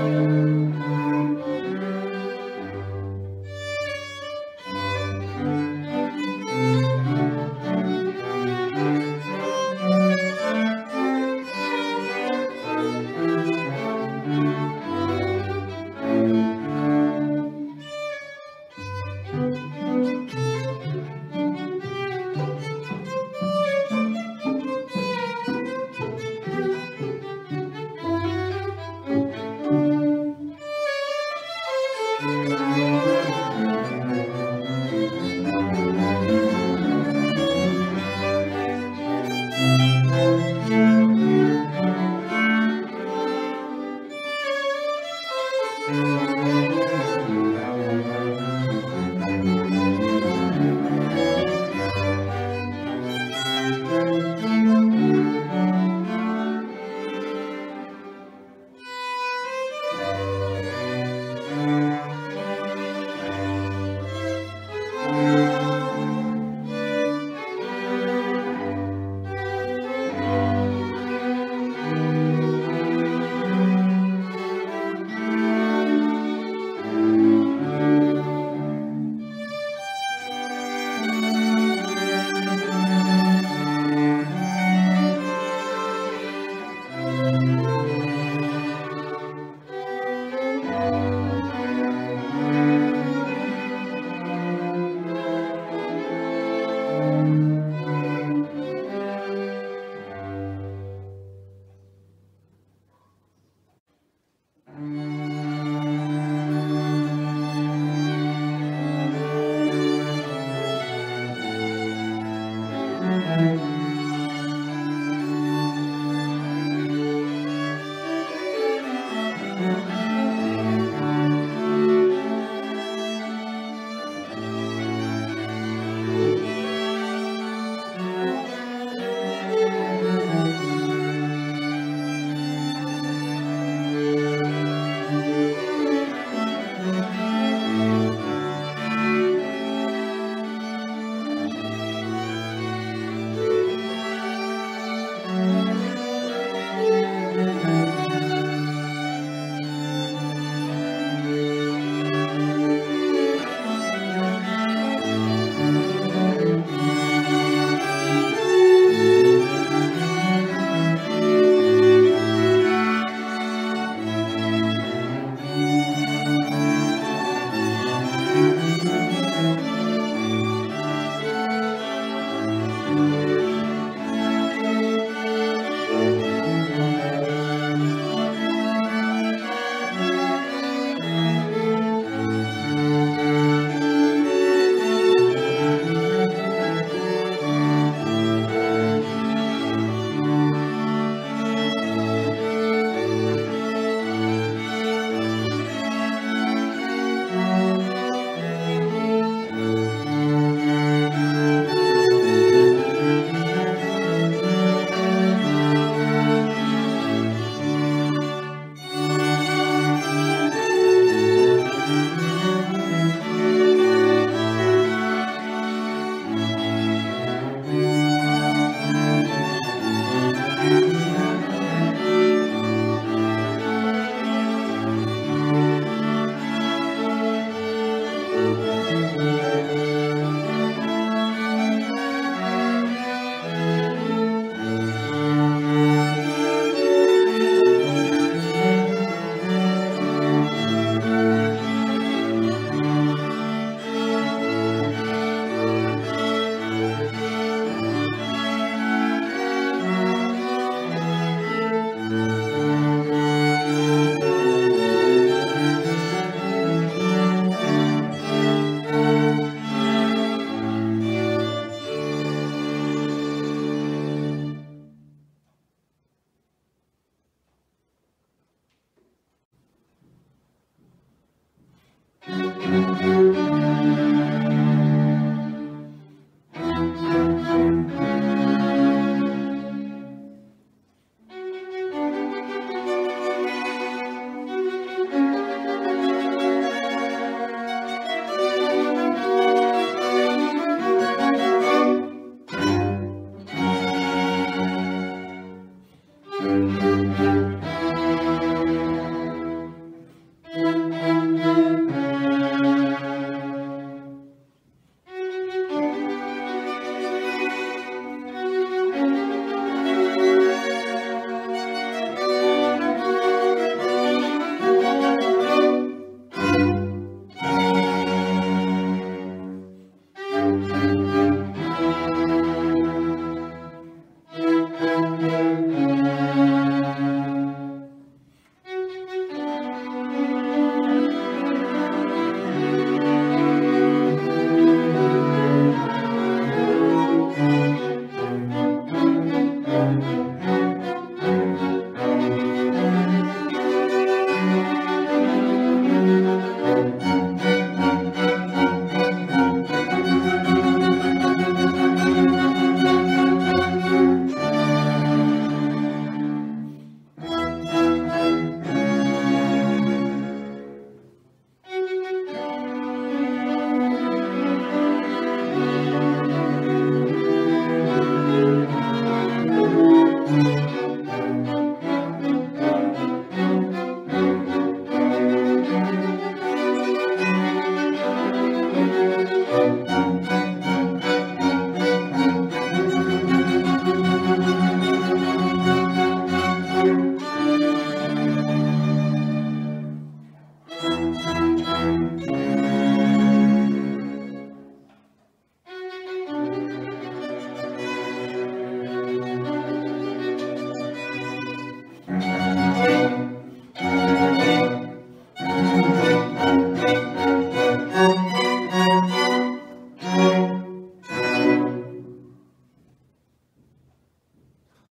Música Música